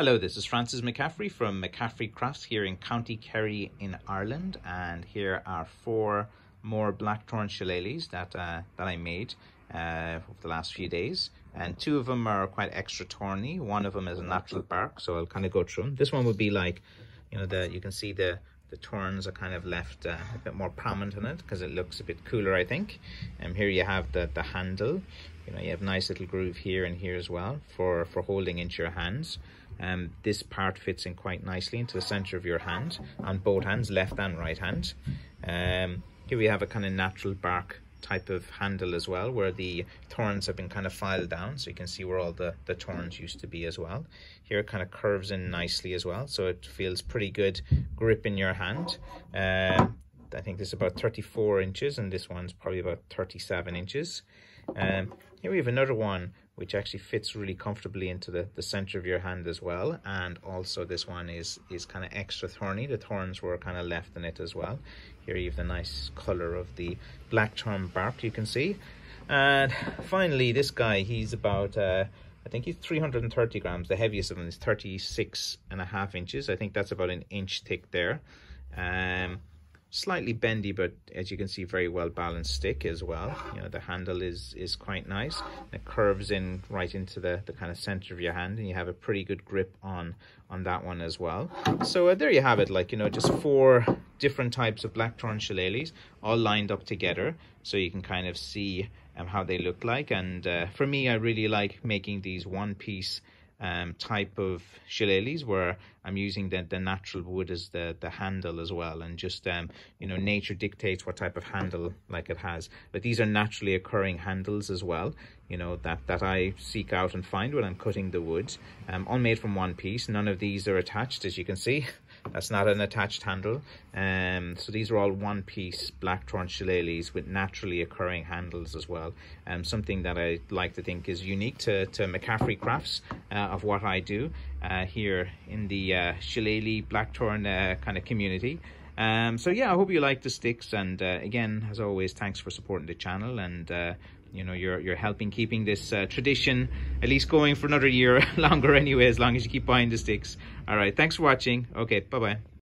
Hello, this is Francis McCaffrey from McCaffrey Crafts here in County Kerry in Ireland and here are four more blackthorn shillelaghs that, uh, that I made uh, over the last few days and two of them are quite extra thorny. One of them is a natural bark so I'll kind of go through them. This one would be like, you know, the you can see the the thorns are kind of left uh, a bit more prominent in it because it looks a bit cooler I think and um, here you have the the handle you know you have nice little groove here and here as well for for holding into your hands um, this part fits in quite nicely into the center of your hand on both hands, left and right hand. Um, here we have a kind of natural bark type of handle as well where the thorns have been kind of filed down so you can see where all the the thorns used to be as well. Here it kind of curves in nicely as well so it feels pretty good grip in your hand. Uh, I think this is about 34 inches and this one's probably about 37 inches. Um, here we have another one which actually fits really comfortably into the, the center of your hand as well. And also this one is, is kind of extra thorny. The thorns were kind of left in it as well. Here you have the nice color of the black blackthorn bark you can see. And finally, this guy, he's about, uh, I think he's 330 grams. The heaviest of them is 36 and a half inches. I think that's about an inch thick there. Um, slightly bendy but as you can see very well balanced stick as well. You know the handle is is quite nice. It curves in right into the the kind of center of your hand and you have a pretty good grip on on that one as well. So uh, there you have it. Like you know just four different types of blackthorn shillelaghs all lined up together so you can kind of see um, how they look like. And uh, for me I really like making these one piece um, type of shillelaghs where I'm using the, the natural wood as the, the handle as well and just um, you know nature dictates what type of handle like it has. But these are naturally occurring handles as well you know that that I seek out and find when I'm cutting the wood. Um, all made from one piece. None of these are attached as you can see That's not an attached handle. Um, so these are all one piece blackthorn shillelaghs with naturally occurring handles as well. Um, something that I like to think is unique to, to McCaffrey Crafts uh, of what I do uh, here in the uh, shillelagh blackthorn uh, kind of community. Um, so yeah, I hope you like the sticks. And uh, again, as always, thanks for supporting the channel. And uh, you know, you're you're helping keeping this uh, tradition at least going for another year longer anyway, as long as you keep buying the sticks. All right, thanks for watching. Okay, bye bye.